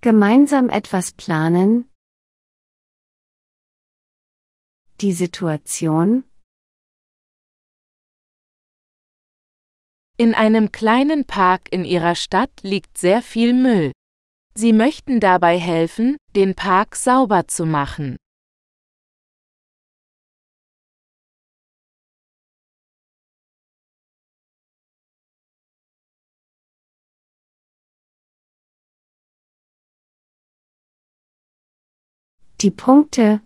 Gemeinsam etwas planen? Die Situation? In einem kleinen Park in Ihrer Stadt liegt sehr viel Müll. Sie möchten dabei helfen, den Park sauber zu machen. Die Punkte.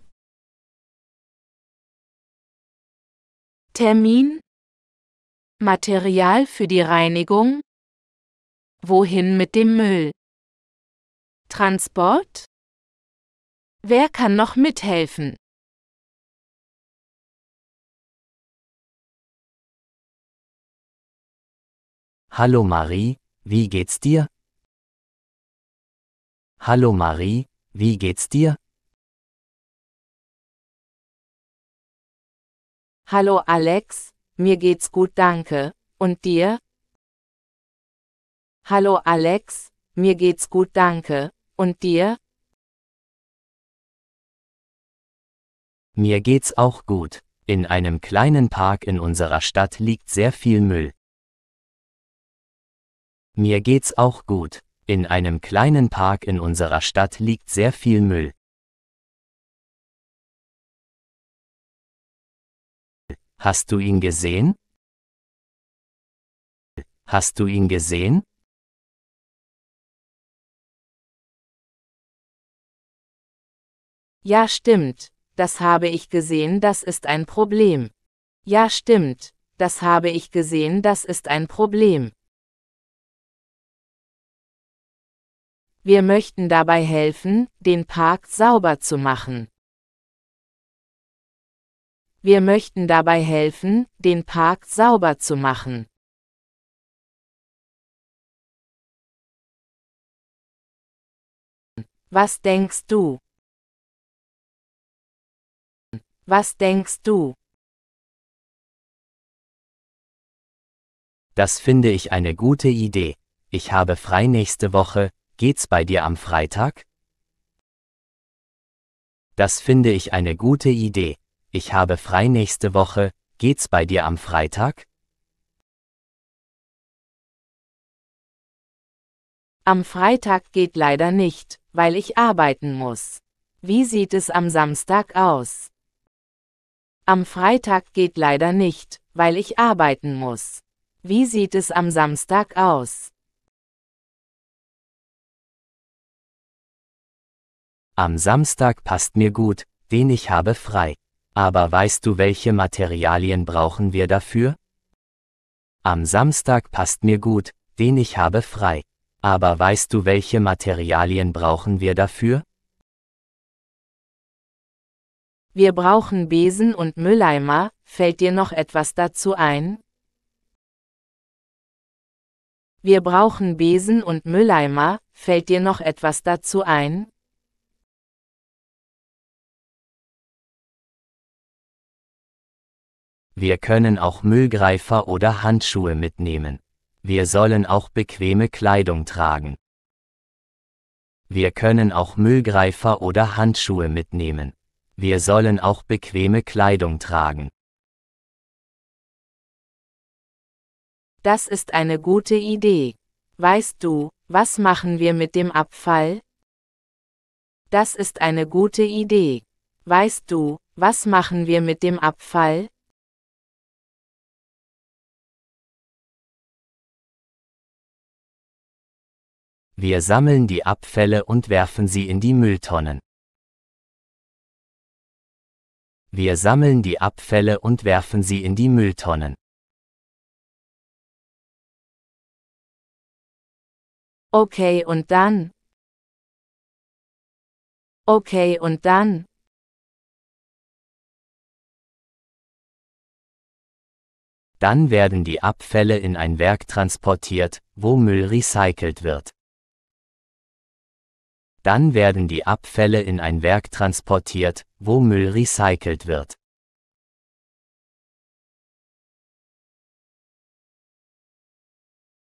Termin Material für die Reinigung Wohin mit dem Müll? Transport Wer kann noch mithelfen? Hallo Marie, wie geht's dir? Hallo Marie, wie geht's dir? Hallo Alex, mir geht's gut danke, und dir? Hallo Alex, mir geht's gut danke, und dir? Mir geht's auch gut. In einem kleinen Park in unserer Stadt liegt sehr viel Müll. Mir geht's auch gut. In einem kleinen Park in unserer Stadt liegt sehr viel Müll. Hast du ihn gesehen? Hast du ihn gesehen? Ja stimmt, das habe ich gesehen, das ist ein Problem. Ja stimmt, das habe ich gesehen, das ist ein Problem. Wir möchten dabei helfen, den Park sauber zu machen. Wir möchten dabei helfen, den Park sauber zu machen. Was denkst du? Was denkst du? Das finde ich eine gute Idee. Ich habe frei nächste Woche, geht's bei dir am Freitag? Das finde ich eine gute Idee. Ich habe frei nächste Woche, geht's bei dir am Freitag? Am Freitag geht leider nicht, weil ich arbeiten muss. Wie sieht es am Samstag aus? Am Freitag geht leider nicht, weil ich arbeiten muss. Wie sieht es am Samstag aus? Am Samstag passt mir gut, den ich habe frei. Aber weißt du, welche Materialien brauchen wir dafür? Am Samstag passt mir gut, den ich habe frei. Aber weißt du, welche Materialien brauchen wir dafür? Wir brauchen Besen und Mülleimer, fällt dir noch etwas dazu ein? Wir brauchen Besen und Mülleimer, fällt dir noch etwas dazu ein? Wir können auch Müllgreifer oder Handschuhe mitnehmen. Wir sollen auch bequeme Kleidung tragen. Wir können auch Müllgreifer oder Handschuhe mitnehmen. Wir sollen auch bequeme Kleidung tragen. Das ist eine gute Idee. Weißt du, was machen wir mit dem Abfall? Das ist eine gute Idee. Weißt du, was machen wir mit dem Abfall? Wir sammeln die Abfälle und werfen sie in die Mülltonnen. Wir sammeln die Abfälle und werfen sie in die Mülltonnen. Okay und dann? Okay und dann? Dann werden die Abfälle in ein Werk transportiert, wo Müll recycelt wird. Dann werden die Abfälle in ein Werk transportiert, wo Müll recycelt wird.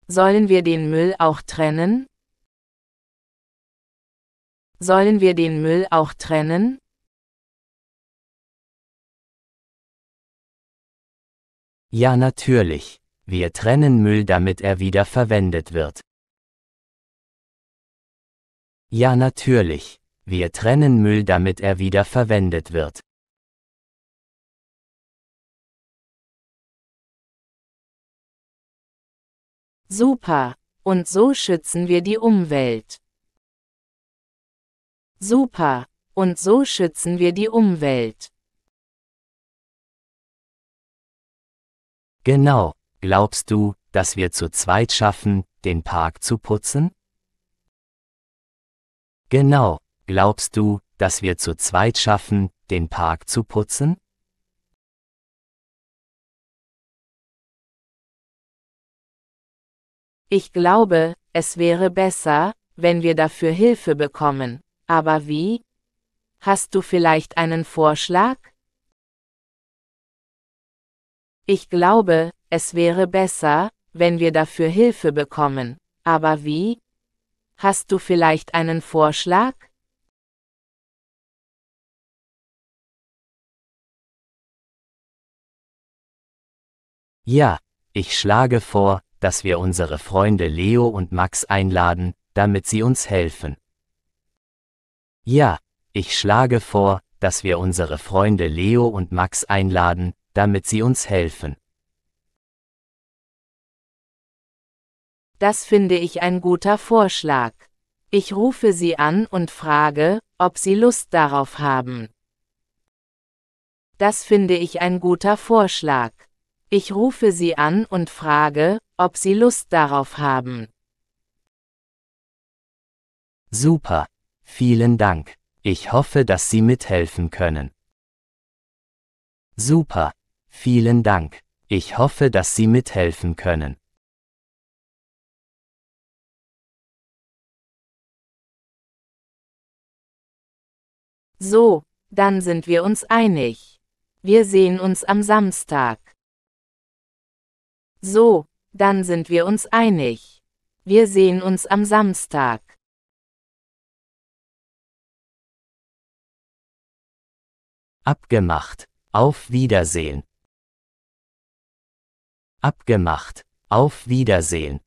Sollen wir den Müll auch trennen? Sollen wir den Müll auch trennen? Ja natürlich. Wir trennen Müll, damit er wieder verwendet wird. Ja natürlich. Wir trennen Müll, damit er wieder verwendet wird. Super. Und so schützen wir die Umwelt. Super. Und so schützen wir die Umwelt. Genau. Glaubst du, dass wir zu zweit schaffen, den Park zu putzen? Genau. Glaubst du, dass wir zu zweit schaffen, den Park zu putzen? Ich glaube, es wäre besser, wenn wir dafür Hilfe bekommen. Aber wie? Hast du vielleicht einen Vorschlag? Ich glaube, es wäre besser, wenn wir dafür Hilfe bekommen. Aber wie? Hast du vielleicht einen Vorschlag? Ja, ich schlage vor, dass wir unsere Freunde Leo und Max einladen, damit sie uns helfen. Ja, ich schlage vor, dass wir unsere Freunde Leo und Max einladen, damit sie uns helfen. Das finde ich ein guter Vorschlag. Ich rufe sie an und frage, ob sie Lust darauf haben. Das finde ich ein guter Vorschlag. Ich rufe sie an und frage, ob sie Lust darauf haben. Super. Vielen Dank. Ich hoffe, dass Sie mithelfen können. Super. Vielen Dank. Ich hoffe, dass Sie mithelfen können. So, dann sind wir uns einig. Wir sehen uns am Samstag. So, dann sind wir uns einig. Wir sehen uns am Samstag. Abgemacht. Auf Wiedersehen. Abgemacht. Auf Wiedersehen.